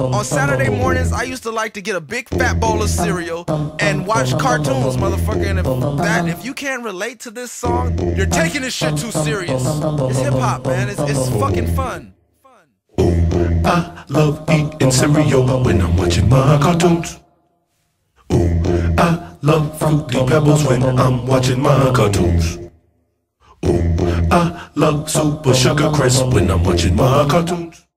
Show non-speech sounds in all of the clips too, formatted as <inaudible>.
On Saturday mornings, I used to like to get a big fat bowl of cereal and watch cartoons, motherfucker. And if that, if you can't relate to this song, you're taking this shit too serious. It's hip hop, man. It's, it's fucking fun. I love eating cereal when I'm watching my cartoons. Ooh, I love fruity pebbles when I'm watching my cartoons. Ooh, I love super sugar crisp when I'm watching my cartoons.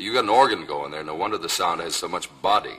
You got an organ going there. No wonder the sound has so much body.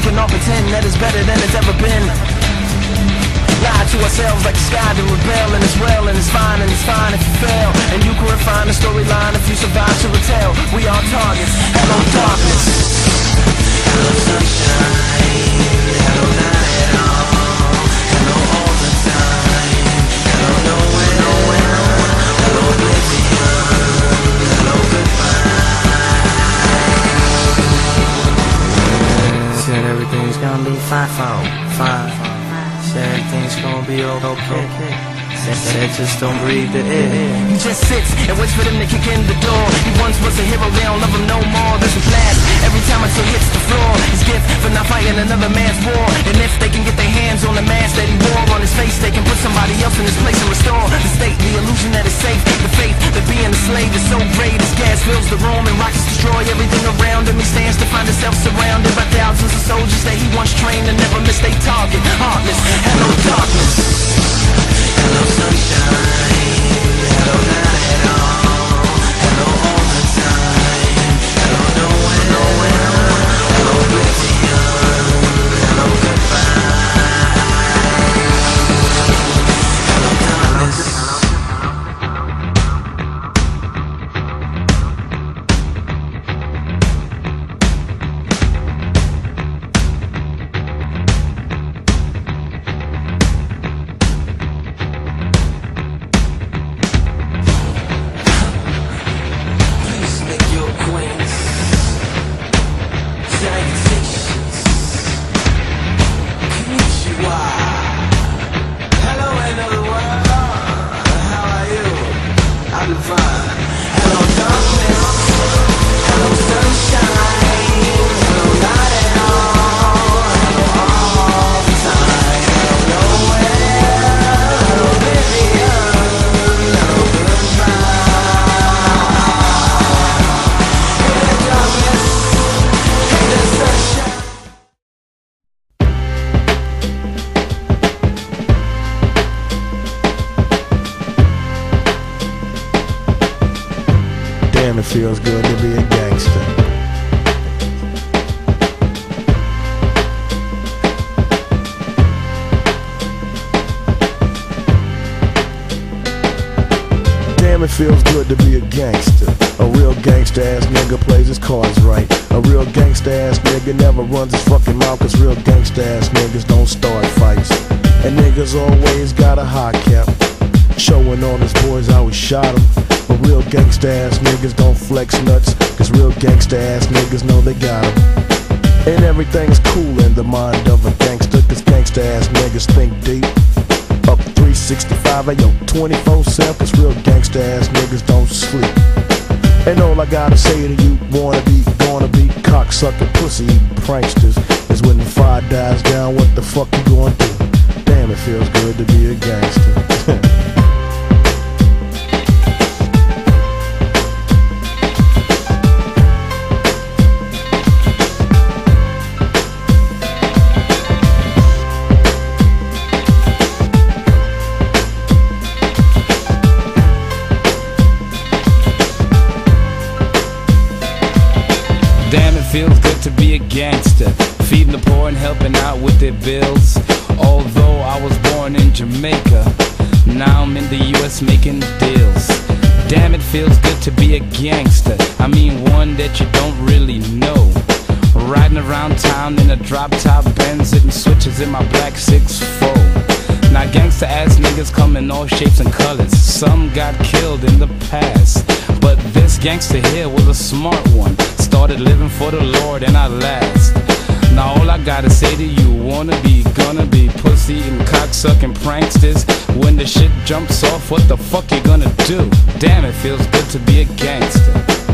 We can all pretend that it's better than it's ever been. Lie to ourselves like the sky to rebel And it's well and it's fine and it's fine if you fail. And you can refine the storyline if you survive to retell. We are targets, hello darkness. Hello sunshine, fine, fine, fine Said everything's gonna be okay. Said, just don't breathe the air. He just sits and waits for them to kick in the door. He once was a hero, they don't love him no more. This is blast every time until hits the floor. His gift for not fighting another man's war. And if they can get their hands on the mask that he wore on his face, they can put somebody else in his place and restore the state, the illusion that is safe, fills the room and rockets destroy everything around him. He stands to find himself surrounded by thousands of soldiers that he once trained and never missed a target. Heartless, hello darkness, hello sunshine, it feels good to be a gangster. Damn, it feels good to be a gangster. A real gangster ass nigga plays his cards right. A real gangster ass nigga never runs his fucking mouth, cause real gangster ass niggas don't start fights. And niggas always got a hot cap. Showing on his boys how he shot him. But real gangsta ass niggas don't flex nuts. Cause real gangsta ass niggas know they got him. And everything's cool in the mind of a gangster. Cause gangsta ass niggas think deep. Up 365, ayo, 24 7. Cause real gangsta ass niggas don't sleep. And all I gotta say to you, wanna be, gonna be cocksucker pussy pranksters, is when the fire dies down, what the fuck you gonna do? Damn, it feels good to be a gangster. <laughs> Damn, it feels good to be a gangster. Feeding the poor and helping out with their bills. Although I was born in Jamaica, now I'm in the US making deals. Damn, it feels good to be a gangster. I mean, one that you don't really know. Riding around town in a drop top Benz, hitting switches in my black 6'4. Now gangsta ass niggas come in all shapes and colors. Some got killed in the past. But this gangster here was a smart one. Started living for the Lord and I last. Now all I gotta say to you, wanna be, gonna be pussy and cocksucking pranksters. When the shit jumps off, what the fuck you gonna do? Damn, it feels good to be a gangster.